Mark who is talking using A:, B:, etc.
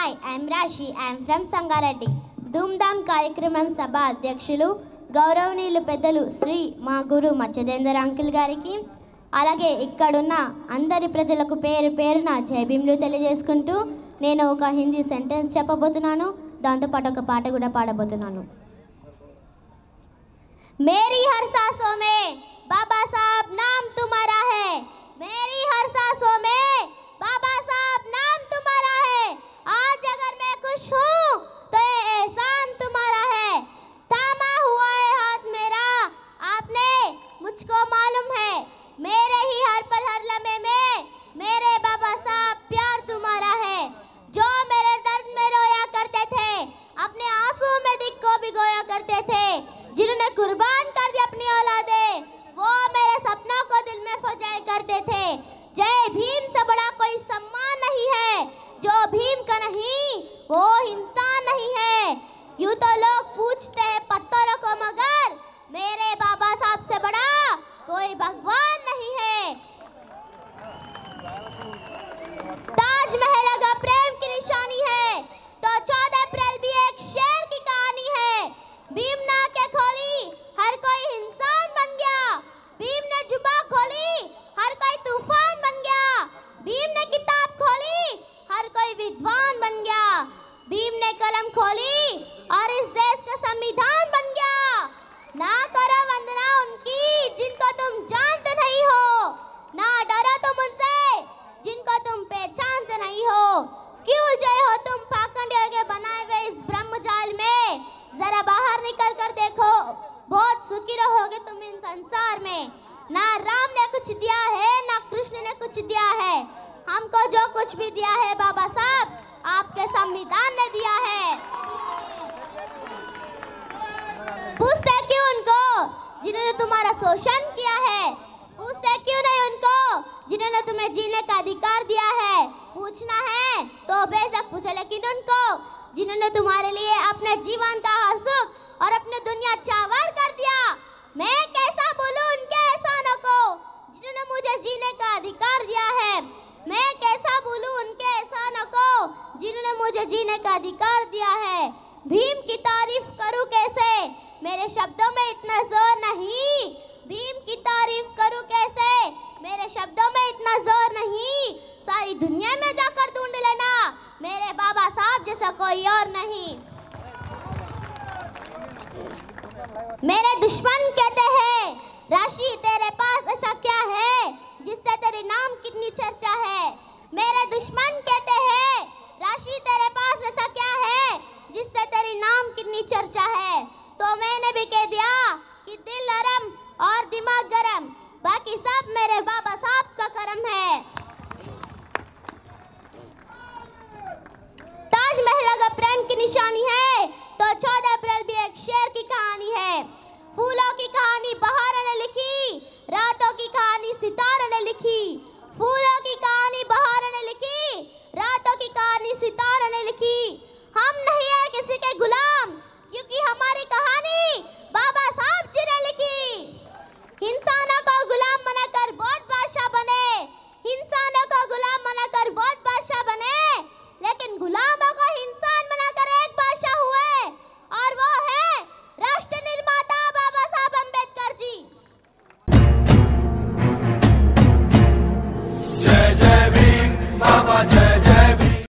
A: Hi I'm Rashi I'm from Sangareddy Dhoom Dham కార్యక్రమం సభ అధ్యక్షులు గౌరవనీయులు పెద్దలు శ్రీ మా గురు మచ్చదేందర్ అంకుల్ గారికి అలాగే ఇక్కడున్న అందరి ప్రజలకు పేరు పేరున జయభీములు తెలియజేసుకుంటూ నేను ఒక హిందీ సెంటెన్స్ చెప్పబోతున్నాను దాంతోపాటు ఒక పాట కూడా పాడబోతున్నాను మేరీ హర్సా సోమే मालूम है। मेरे ही हर पल हर लम्हे में मेरे बाबा साहब प्यार तुम्हारा है। जो मेरे दर्द में रोया करते थे, अपने आँसू में दिख को भिगोया करते थे, जिन्होंने कुर्बान कर दी अपनी औलादे, वो मेरे सपनों को दिल में फजाए करते थे। जय भीम से बड़ा कोई सम्मान नहीं है। जो भीम का नहीं, वो इंसान नहीं है। यूँ तो लोग पूछते हैं पत्थरों को मगर मेरे बाबा साहब से बड़ा कोई भगवान नहीं है। ताजमहल अगर प्रेम की निशानी है तो चौदह अप्रैल भी एक शेर की कहानी है। भीम ना के खोली, हर कोई इंसान बन गया। भीम ने जुबा खोली, हर कोई तूफ़ान बन गया। भीम ने किताब खोली, हर कोई विद्वान बन गया। भीम ने कलम खोली और इस देश का संविधान बन गया ना करो वंदना उनकी जिनको तुम जानते नहीं हो ना डरो तुम उनसे जिनको तुम पहचानते नहीं हो क्यों जय हो तुम पाखंडियों के बनाए हुए इस ब्रह्म जाल में जरा बाहर निकल कर देखो। बहुत सुखी रहोगे तुम इन संसार में। ना राम ने कुछ दिया है, ना कृष्ण ने कुछ दिया है। हमको जो कुछ भी दिया है बाबा साहब, आपके संविधान ने दिया है। पूछते क्यों उनको? जिन्होंने तुम्हारा शोषण किया है। पूछते क्यों नहीं उनको? जिन्होंने तुम्हें जीने का अधिकार दिया है। पूछना है तो बेशक पूछो, लेकिन उनको जिन्होंने तुम्हारे लिए अपने जीवन का हर सुख और अपनी दुनिया चावर कर दिया। मैं कैसा बोलूँ उनके एहसानों को? जिन्होंने मुझे जीने का अधिकार दिया है। मैं कैसा बोलूँ उनके एहसानों को? जिन्होंने मुझे जीने का अधिकार दिया है। भीम की तारीफ़ करूँ कैसे? मेरे शब्दों में इतना ज़ोर नहीं। भीम की तारीफ़ करूँ कैसे? मेरे शब्दों में इतना ज़ोर नहीं। सारी दुनिया में जाकर ढूंढ लेना मेरे बाबा साहब जैसा कोई और नहीं। मेरे दुश्मन कहते हैं, राशि तेरे पास ऐसा क्या है, जिससे तेरे नाम कितनी चर्चा है? मेरे दुश्मन कहते हैं, राशि तेरे पास ऐसा क्या है, जिससे तेरी नाम कितनी चर्चा है? तो मैंने भी कह दिया कि दिल नरम और दिमाग गरम। बाकी सब मेरे बाबा साहब का करम है। निशानी है। तो 14 अप्रैल भी एक शेर की कहानी है। फूलों की कहानी बहार ने लिखी, रातों की कहानी सितारों ने लिखी। फूलों की कहानी